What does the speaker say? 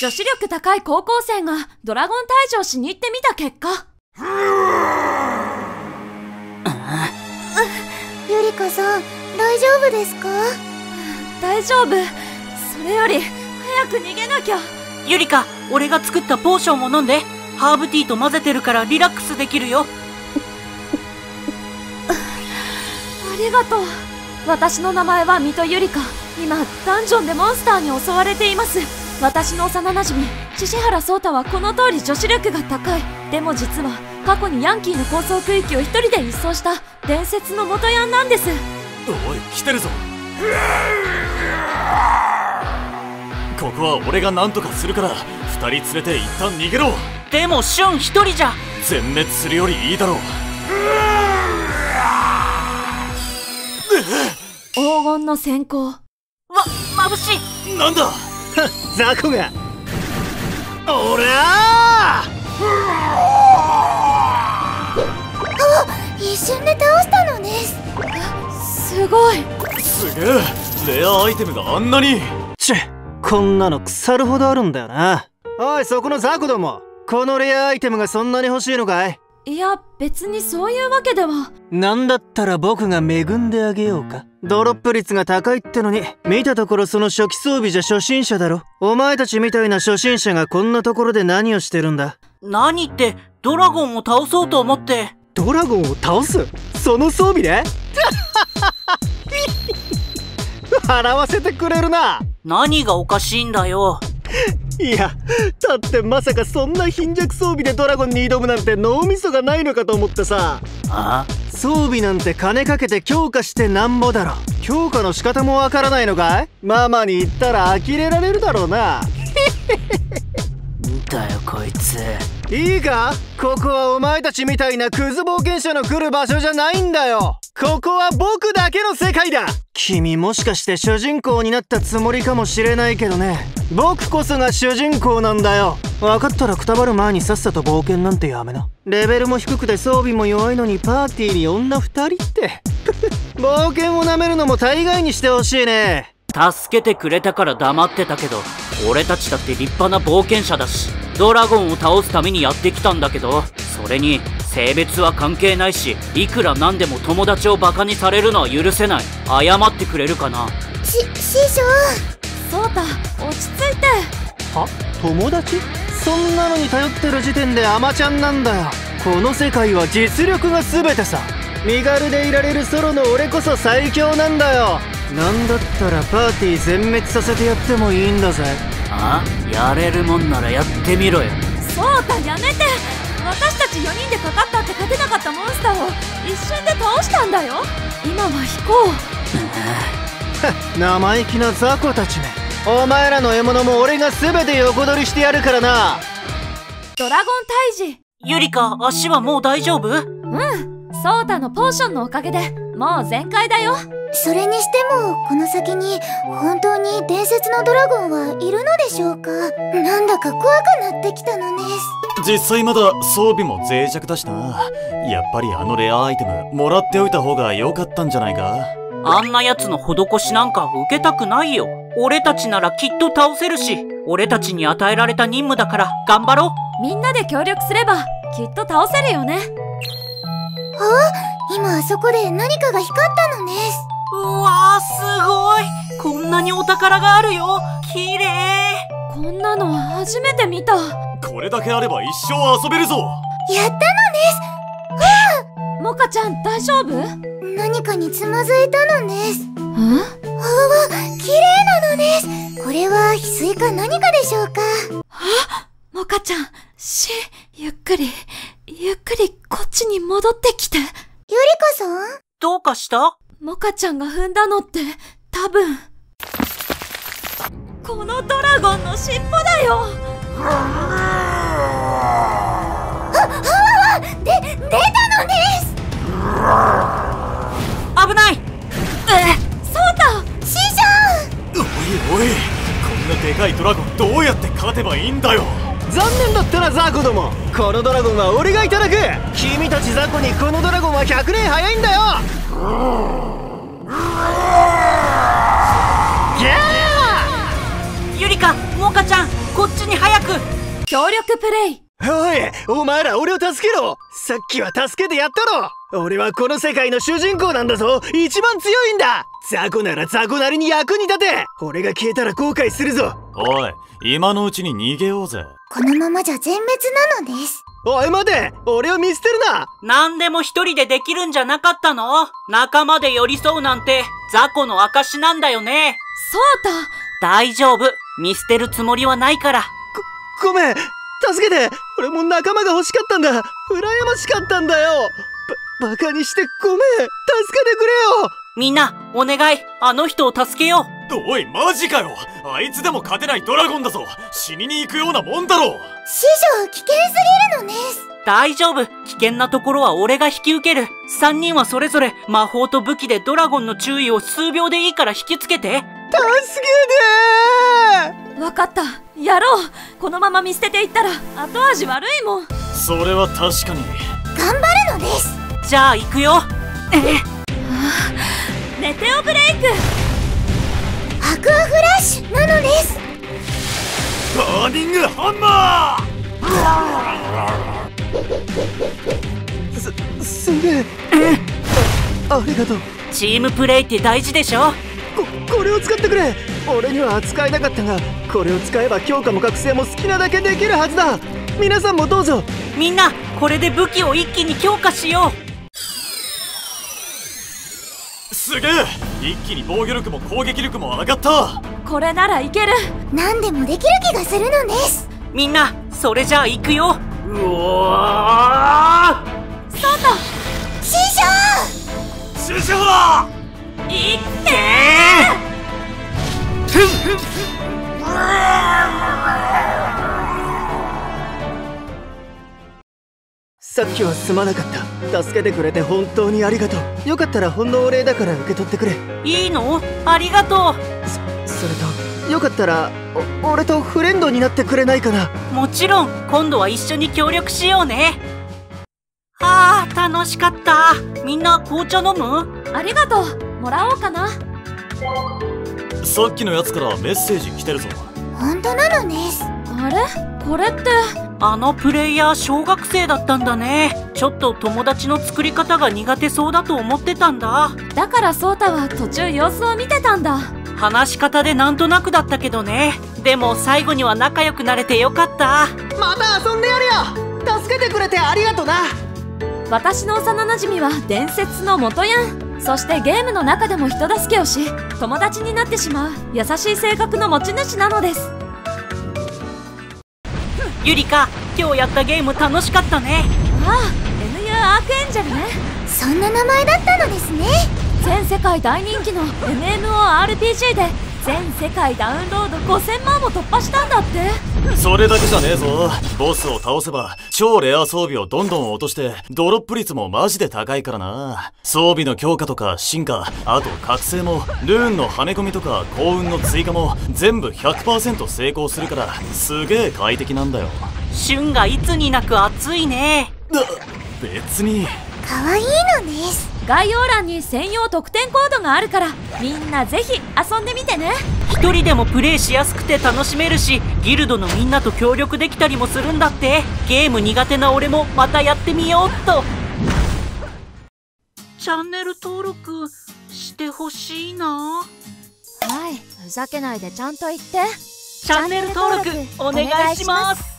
女子力高い高校生がドラゴン退場しに行ってみた結果。ゆりかさん、大丈夫ですか？大丈夫。それより、早く逃げなきゃ。ゆりか、俺が作ったポーションを飲んで。ハーブティーと混ぜてるからリラックスできるよ。ありがとう。私の名前は水戸ゆりか。今、ダンジョンでモンスターに襲われています。私の幼馴染、獅原颯太はこの通り女子力が高い。でも実は、過去にヤンキーの構想区域を一人で一掃した伝説の元ヤンなんです。おい来てるぞ。ここは俺が何とかするから二人連れて一旦逃げろ。でもシュン一人じゃ。全滅するよりいいだろう。黄金の閃光。わ眩しい。なんだ？ザコが。おら一瞬で倒したのです。すごい。すげえレアアイテムがあんなに。ちぇこんなの腐るほどあるんだよな。おいそこのザコども。このレアアイテムがそんなに欲しいのかい？いや別にそういうわけでは。なんだったら僕が恵んであげようか。ドロップ率が高いってのに見たところその初期装備じゃ初心者だろ。お前たちみたいな初心者がこんなところで何をしてるんだ。何ってドラゴンを倒そうと思って。ドラゴンを倒す？その装備で？笑わせてくれるな。何がおかしいんだよいやだってまさかそんな貧弱装備でドラゴンに挑むなんて脳みそがないのかと思ってさ。あ装備なんて金かけて強化してなんぼだろ。強化の仕方もわからないのかい？ママに言ったら呆れられるだろうな。だよこいつ。いいか？ここはお前たちみたいなクズ冒険者の来る場所じゃないんだよここは僕だけの世界だ。君もしかして主人公になったつもりかもしれないけどね。僕こそが主人公なんだよ。分かったらくたばる前にさっさと冒険なんてやめな。レベルも低くて装備も弱いのにパーティーに女2人って。冒険をなめるのも大概にしてほしいね。助けてくれたから黙ってたけど俺たちだって立派な冒険者だしドラゴンを倒すためにやってきたんだけどそれに性別は関係ないしいくらなんでも友達をバカにされるのは許せない。謝ってくれるかな？し師匠。そうた落ち着いて。は？友達？そんなのに頼ってる時点でアマちゃんなんだよ。この世界は実力が全てさ。身軽でいられるソロの俺こそ最強なんだよなんだったらパーティー全滅させてやってもいいんだぜ。あ？やれるもんならやってみろよ。そうたやめて。私たち4人でかかったって勝てなかったモンスターを一瞬で倒したんだよ。今は引こう。生意気な雑魚たちめ。お前らの獲物も俺が全て横取りしてやるからな。ドラゴン退治。ゆりか足はもう大丈夫？うん。ソータのポーションのおかげでもう全開だよ。それにしてもこの先に本当に伝説のドラゴンはいるのでしょうか？なんだか怖くなってきたのです。実際まだ装備も脆弱だしなやっぱりあのレアアイテムもらっておいた方が良かったんじゃないか。あんな奴の施しなんか受けたくないよ。俺たちならきっと倒せるし。俺たちに与えられた任務だから。頑張ろう。みんなで協力すればきっと倒せるよね。あ？今あそこで何かが光ったのですうわーすごい。こんなにお宝があるよ。綺麗。こんなの初めて見た。これだけあれば一生遊べるぞ。やったのですわあモカちゃん大丈夫？何かにつまずいたのですん？わわ綺麗なのですこれは翡翠か何かでしょうか。あ？モカちゃんしゆっくりゆっくりこっちに戻ってきてゆりかさんどうかした？モカちゃんが踏んだのって多分。このドラゴンの尻尾だよ。ああで出たのです。危ない。えそうだ師匠おいおいこんなでかいドラゴンどうやって勝てばいいんだよ。残念だったなザコども。このドラゴンは俺がいただく。君たちザコにこのドラゴンは100年早いんだよゆりかモカちゃんこっちに早く。協力プレイ。おいお前ら俺を助けろ。さっきは助けてやったろ。俺はこの世界の主人公なんだぞ。一番強いんだ。雑魚なら雑魚なりに役に立て。俺が消えたら後悔するぞ。おい今のうちに逃げようぜこのままじゃ全滅なのです。おい待て俺を見捨てるな。何でも一人でできるんじゃなかったの？仲間で寄り添うなんて雑魚の証なんだよね。そうた大丈夫。見捨てるつもりはないから。ごめん。助けて。俺も仲間が欲しかったんだ。羨ましかったんだよ。ばバカにしてごめん。助けてくれよ。みんなお願い。あの人を助けようおいマジかよ。あいつでも勝てないドラゴンだぞ。死にに行くようなもんだろ師匠危険すぎるのです大丈夫。危険なところは俺が引き受ける。3人はそれぞれ魔法と武器でドラゴンの注意を数秒でいいから引きつけて。助けてわかった。やろう。このまま見捨てていったら後味悪いもん。それは確かに。頑張るのです。じゃあ行くよ。ネテオブレイクです。バーニングハンマすすげえ。あありがとう。チームプレイって大事でしょ？ここれを使ってくれ。俺には扱えなかったがこれを使えば強化も覚醒も好きなだけできるはずだ。皆さんもどうぞ。みんなこれで武器を一気に強化しよーすげえ。一気に防御力も攻撃力も上がった。これならいける。何でもできる気がするのです。うみんなそれじゃあ行くよ。うわそうた師匠師匠だ。いってさっきはすまなかった。助けてくれて本当にありがとう。よかったらほんのお礼だから受け取ってくれ。いいの？ありがとそれとよかったらお俺とフレンドになってくれないかな。うもちろん今度は一緒に協力しようね。あー楽しかった。みんな紅茶飲む？ありがとう。もらおうかな。さっきのやつからメッセージ来てるぞ。本当なのですあれ？これってあのプレイヤー小学生だったんだね。ちょっと友達の作り方が苦手そうだと思ってたんだ。だからソータは途中様子を見てたんだ。話し方でなんとなくだったけどね。でも最後には仲良くなれてよかった。また遊んでやるよ。助けてくれてありがとな。私の幼馴染は伝説の元ヤン。そしてゲームの中でも人助けをし友達になってしまう。優しい性格の持ち主なのですゆりか今日やったゲーム楽しかったね。ああ NU アークエンジェルね。そんな名前だったのですね。全世界大人気の MMORPG で全世界ダウンロード5000万も突破したんだって。それだけじゃねえぞ。ボスを倒せば超レア装備をどんどん落としてドロップ率もマジで高いからな。装備の強化とか進化あと覚醒もルーンの跳ね込みとか幸運の追加も全部100%成功するからすげえ快適なんだよ。旬がいつになく熱いね。だ別に。可愛いのです概要欄に専用特典コードがあるからみんなぜひ遊んでみてね。一人でもプレイしやすくて楽しめるしギルドのみんなと協力できたりもするんだって。ゲーム苦手な俺もまたやってみようっと。チャンネル登録してほしいな。はいふざけないでちゃんと言って。チャンネル登録お願いします